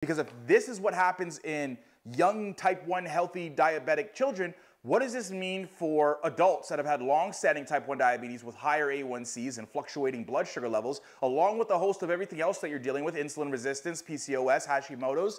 Because if this is what happens in young type 1 healthy diabetic children, what does this mean for adults that have had long-standing type 1 diabetes with higher A1Cs and fluctuating blood sugar levels, along with a host of everything else that you're dealing with, insulin resistance, PCOS, Hashimoto's?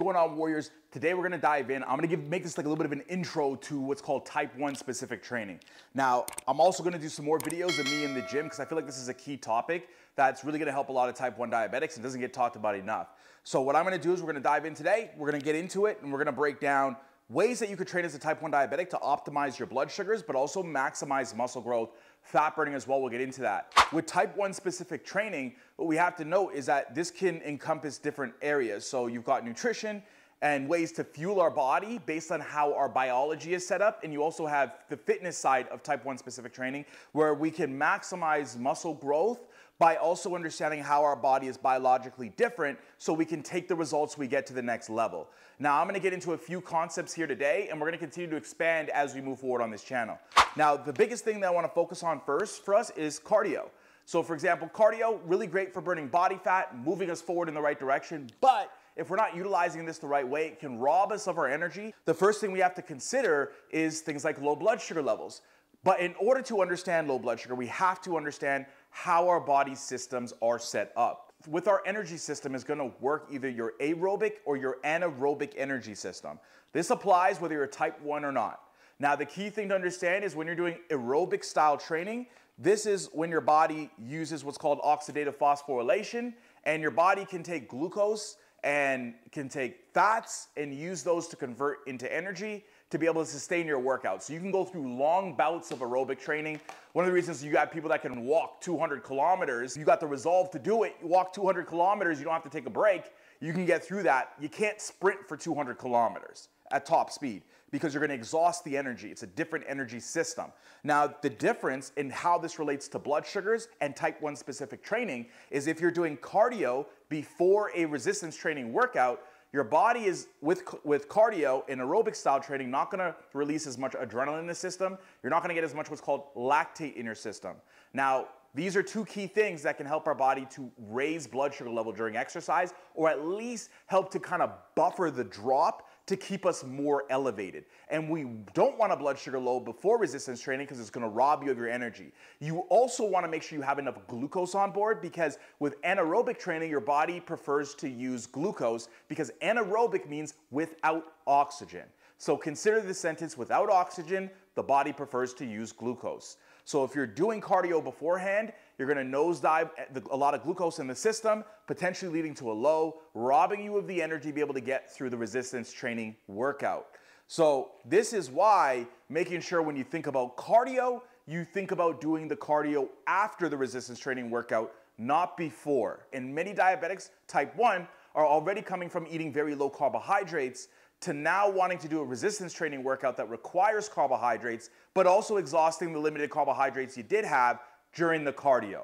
Going on, Warriors? Today we're gonna dive in. I'm gonna give make this like a little bit of an intro to what's called Type 1 specific training. Now, I'm also gonna do some more videos of me in the gym because I feel like this is a key topic that's really gonna help a lot of Type 1 diabetics and doesn't get talked about enough. So what I'm gonna do is we're gonna dive in today, we're gonna get into it, and we're gonna break down ways that you could train as a type 1 diabetic to optimize your blood sugars, but also maximize muscle growth fat burning as well. We'll get into that. With type 1 specific training, what we have to note is that this can encompass different areas. So you've got nutrition and ways to fuel our body based on how our biology is set up. And you also have the fitness side of type 1 specific training where we can maximize muscle growth by also understanding how our body is biologically different so we can take the results we get to the next level. Now, I'm gonna get into a few concepts here today and we're gonna continue to expand as we move forward on this channel. Now, the biggest thing that I wanna focus on first for us is cardio. So for example, cardio, really great for burning body fat, moving us forward in the right direction, but if we're not utilizing this the right way, it can rob us of our energy. The first thing we have to consider is things like low blood sugar levels. But in order to understand low blood sugar, we have to understand how our body systems are set up. With our energy system is gonna work either your aerobic or your anaerobic energy system. This applies whether you're type 1 or not. Now, the key thing to understand is when you're doing aerobic style training, this is when your body uses what's called oxidative phosphorylation, and your body can take glucose and can take fats and use those to convert into energy to be able to sustain your workout. So you can go through long bouts of aerobic training. One of the reasons you got people that can walk 200 kilometers, you got the resolve to do it. You walk 200 kilometers, you don't have to take a break. You can get through that. You can't sprint for 200 kilometers at top speed because you're going to exhaust the energy. It's a different energy system. Now, the difference in how this relates to blood sugars and type 1 specific training is if you're doing cardio before a resistance training workout, your body is with with cardio and aerobic style training not going to release as much adrenaline in the system. You're not going to get as much what's called lactate in your system. Now, these are two key things that can help our body to raise blood sugar level during exercise or at least help to kind of buffer the drop to keep us more elevated. And we don't want a blood sugar low before resistance training because it's gonna rob you of your energy. You also wanna make sure you have enough glucose on board because with anaerobic training, your body prefers to use glucose because anaerobic means without oxygen. So consider this sentence, without oxygen, the body prefers to use glucose. So if you're doing cardio beforehand, you're gonna nosedive eh, a lot of glucose in the system, potentially leading to a low, robbing you of the energy to be able to get through the resistance training workout. So this is why making sure when you think about cardio, you think about doing the cardio after the resistance training workout, not before. And many diabetics, type 1, are already coming from eating very low carbohydrates to now wanting to do a resistance training workout that requires carbohydrates, but also exhausting the limited carbohydrates you did have during the cardio.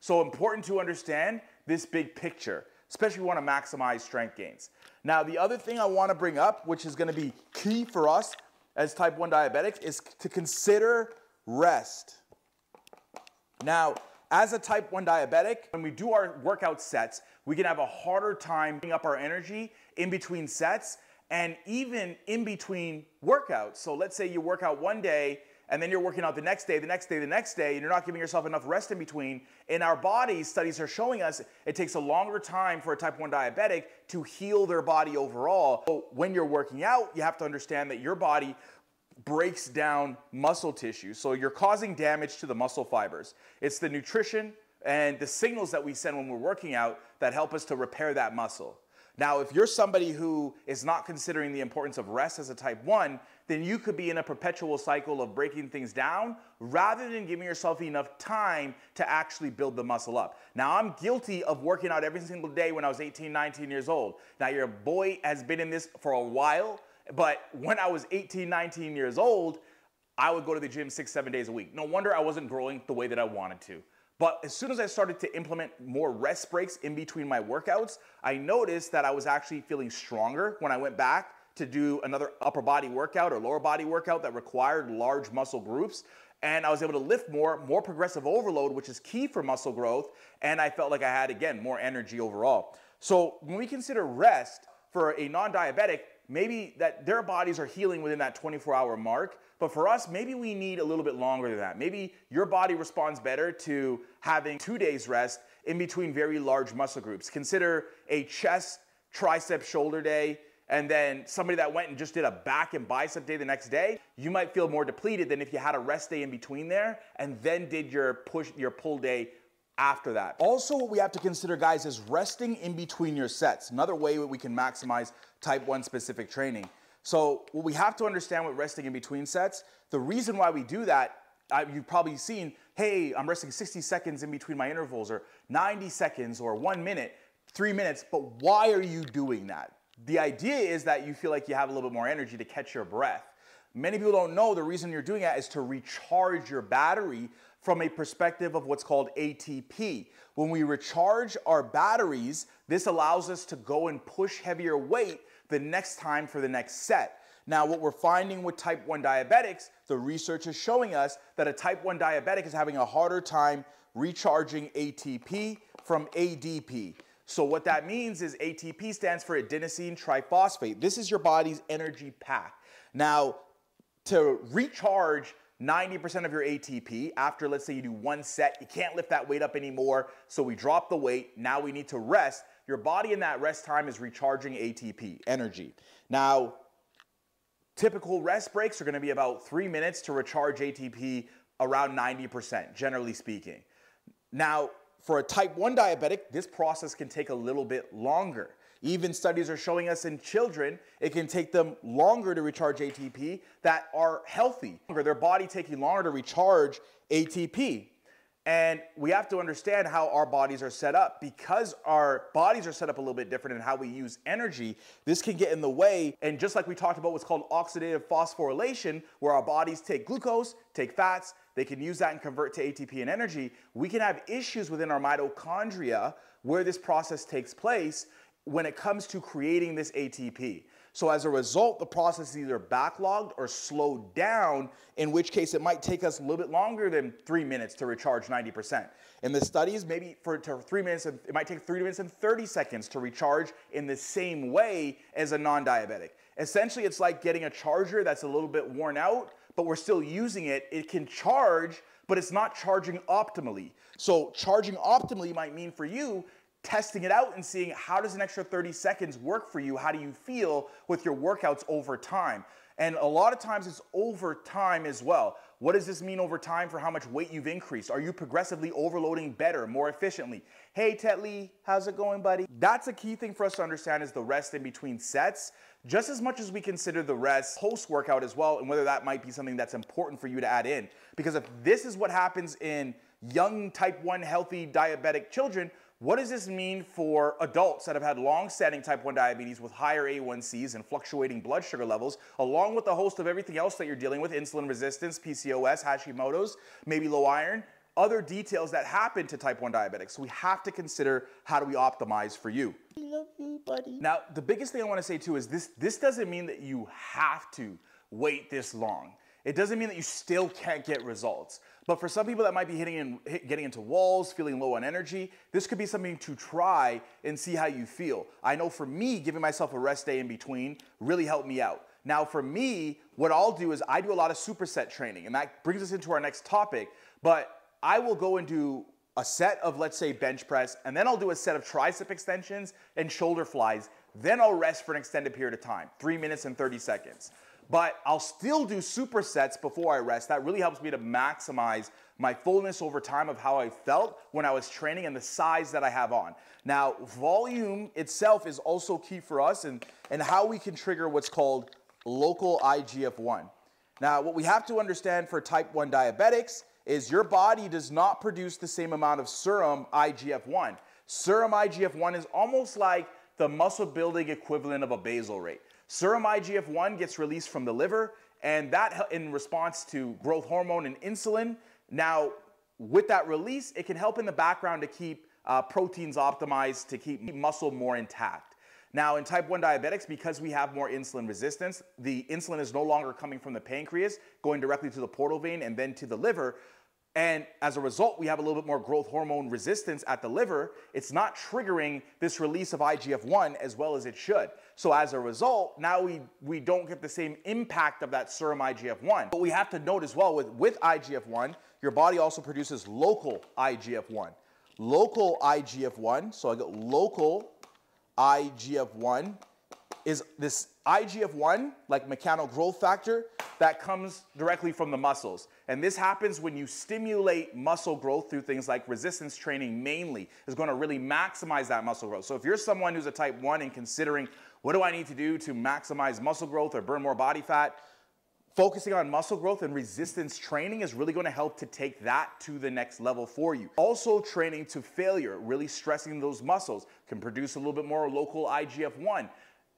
So important to understand this big picture, especially you want to maximize strength gains. Now, the other thing I want to bring up, which is going to be key for us as type 1 diabetics, is to consider rest. Now, as a type 1 diabetic, when we do our workout sets, we can have a harder time putting up our energy in between sets and even in between workouts. So let's say you work out one day and then you're working out the next day, the next day, the next day, and you're not giving yourself enough rest in between. In our bodies, studies are showing us it takes a longer time for a type 1 diabetic to heal their body overall. So when you're working out, you have to understand that your body breaks down muscle tissue. So you're causing damage to the muscle fibers. It's the nutrition and the signals that we send when we're working out that help us to repair that muscle. Now, if you're somebody who is not considering the importance of rest as a type 1, then you could be in a perpetual cycle of breaking things down rather than giving yourself enough time to actually build the muscle up. Now, I'm guilty of working out every single day when I was 18, 19 years old. Now, your boy has been in this for a while, but when I was 18, 19 years old, I would go to the gym six, seven days a week. No wonder I wasn't growing the way that I wanted to. But as soon as I started to implement more rest breaks in between my workouts, I noticed that I was actually feeling stronger when I went back to do another upper body workout or lower body workout that required large muscle groups. And I was able to lift more, more progressive overload, which is key for muscle growth. And I felt like I had, again, more energy overall. So when we consider rest for a non diabetic, maybe that their bodies are healing within that 24 hour mark. But for us, maybe we need a little bit longer than that. Maybe your body responds better to having two days rest in between very large muscle groups. Consider a chest, tricep, shoulder day, and then somebody that went and just did a back and bicep day the next day, you might feel more depleted than if you had a rest day in between there and then did your push, your pull day after that. Also, what we have to consider, guys, is resting in between your sets. Another way that we can maximize type 1 specific training. So what we have to understand with resting in between sets, the reason why we do that, I, you've probably seen, hey, I'm resting 60 seconds in between my intervals or 90 seconds or one minute, three minutes, but why are you doing that? The idea is that you feel like you have a little bit more energy to catch your breath. Many people don't know the reason you're doing that is to recharge your battery from a perspective of what's called ATP. When we recharge our batteries, this allows us to go and push heavier weight the next time for the next set. Now, what we're finding with type 1 diabetics, the research is showing us that a type 1 diabetic is having a harder time recharging ATP from ADP. So what that means is ATP stands for adenosine triphosphate. This is your body's energy pack. Now, to recharge 90% of your ATP after, let's say, you do one set, you can't lift that weight up anymore, so we drop the weight. Now we need to rest. Your body in that rest time is recharging ATP, energy. Now, typical rest breaks are gonna be about three minutes to recharge ATP around 90%, generally speaking. Now, for a type 1 diabetic, this process can take a little bit longer. Even studies are showing us in children, it can take them longer to recharge ATP that are healthy, their body taking longer to recharge ATP. And we have to understand how our bodies are set up. Because our bodies are set up a little bit different in how we use energy, this can get in the way. And just like we talked about what's called oxidative phosphorylation, where our bodies take glucose, take fats, they can use that and convert to ATP and energy, we can have issues within our mitochondria where this process takes place when it comes to creating this ATP. So as a result, the process is either backlogged or slowed down, in which case it might take us a little bit longer than three minutes to recharge 90%. In the studies, maybe for three minutes, it might take three minutes and 30 seconds to recharge in the same way as a non-diabetic. Essentially, it's like getting a charger that's a little bit worn out, but we're still using it. It can charge, but it's not charging optimally. So charging optimally might mean for you testing it out and seeing how does an extra 30 seconds work for you? How do you feel with your workouts over time? And a lot of times it's over time as well. What does this mean over time for how much weight you've increased? Are you progressively overloading better, more efficiently? Hey, Tetley, how's it going, buddy? That's a key thing for us to understand is the rest in between sets, just as much as we consider the rest post-workout as well, and whether that might be something that's important for you to add in. Because if this is what happens in young type 1 healthy diabetic children, what does this mean for adults that have had long-standing type 1 diabetes with higher A1Cs and fluctuating blood sugar levels, along with a host of everything else that you're dealing with, insulin resistance, PCOS, Hashimoto's, maybe low iron, other details that happen to type 1 diabetics. So we have to consider how do we optimize for you. I love you, buddy. Now, the biggest thing I want to say too is this, this doesn't mean that you have to wait this long. It doesn't mean that you still can't get results. But for some people that might be hitting in, hit, getting into walls, feeling low on energy, this could be something to try and see how you feel. I know for me, giving myself a rest day in between really helped me out. Now, for me, what I'll do is I do a lot of superset training, and that brings us into our next topic. But I will go and do a set of, let's say, bench press, and then I'll do a set of tricep extensions and shoulder flies. Then I'll rest for an extended period of time, three minutes and 30 seconds but I'll still do supersets before I rest. That really helps me to maximize my fullness over time of how I felt when I was training and the size that I have on. Now, volume itself is also key for us and, and how we can trigger what's called local IGF-1. Now, what we have to understand for type 1 diabetics is your body does not produce the same amount of serum IGF-1. Serum IGF-1 is almost like the muscle building equivalent of a basal rate. Serum IGF-1 gets released from the liver, and that in response to growth hormone and insulin. Now, with that release, it can help in the background to keep uh, proteins optimized, to keep muscle more intact. Now, in type 1 diabetics, because we have more insulin resistance, the insulin is no longer coming from the pancreas, going directly to the portal vein and then to the liver. And as a result, we have a little bit more growth hormone resistance at the liver. It's not triggering this release of IGF 1 as well as it should. So, as a result, now we, we don't get the same impact of that serum IGF 1. But we have to note as well with, with IGF 1, your body also produces local IGF 1. Local IGF 1, so I got local IGF 1 is this IGF-1, like mechanical growth factor, that comes directly from the muscles. And this happens when you stimulate muscle growth through things like resistance training mainly, is gonna really maximize that muscle growth. So if you're someone who's a type 1 and considering, what do I need to do to maximize muscle growth or burn more body fat? Focusing on muscle growth and resistance training is really gonna help to take that to the next level for you. Also training to failure, really stressing those muscles, can produce a little bit more local IGF-1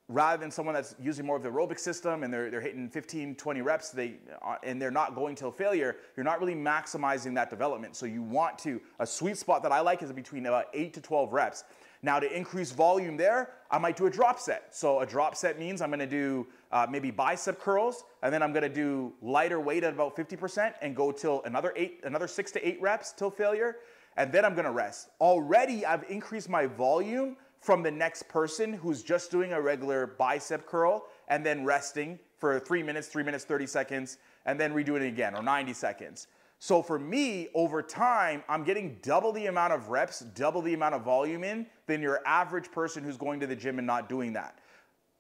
rather than someone that's using more of the aerobic system and they're, they're hitting 15, 20 reps they, uh, and they're not going till failure, you're not really maximizing that development. So you want to, a sweet spot that I like is between about 8 to 12 reps. Now to increase volume there, I might do a drop set. So a drop set means I'm gonna do uh, maybe bicep curls, and then I'm gonna do lighter weight at about 50% and go till another eight, another six to eight reps till failure, and then I'm gonna rest. Already I've increased my volume from the next person who's just doing a regular bicep curl and then resting for three minutes, three minutes, 30 seconds, and then redoing it again, or 90 seconds. So for me, over time, I'm getting double the amount of reps, double the amount of volume in than your average person who's going to the gym and not doing that.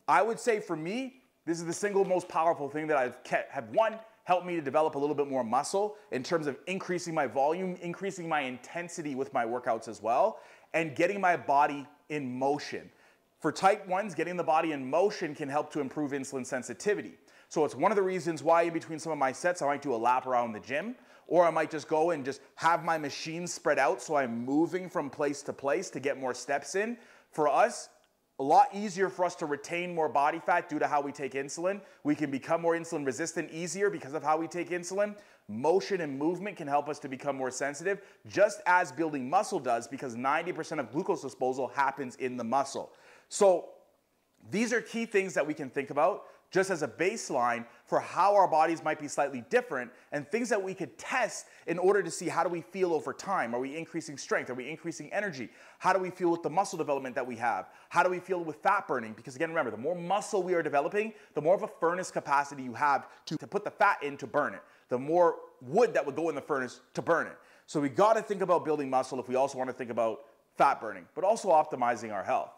I would say for me, this is the single most powerful thing that I've kept, have one, helped me to develop a little bit more muscle in terms of increasing my volume, increasing my intensity with my workouts as well, and getting my body in motion. For type 1s, getting the body in motion can help to improve insulin sensitivity. So it's one of the reasons why in between some of my sets, I might do a lap around the gym, or I might just go and just have my machine spread out so I'm moving from place to place to get more steps in. For us, a lot easier for us to retain more body fat due to how we take insulin. We can become more insulin resistant easier because of how we take insulin. Motion and movement can help us to become more sensitive, just as building muscle does, because 90% of glucose disposal happens in the muscle. So these are key things that we can think about just as a baseline for how our bodies might be slightly different and things that we could test in order to see how do we feel over time? Are we increasing strength? Are we increasing energy? How do we feel with the muscle development that we have? How do we feel with fat burning? Because again, remember, the more muscle we are developing, the more of a furnace capacity you have to, to put the fat in to burn it. The more wood that would go in the furnace to burn it. So we gotta think about building muscle if we also wanna think about fat burning, but also optimizing our health.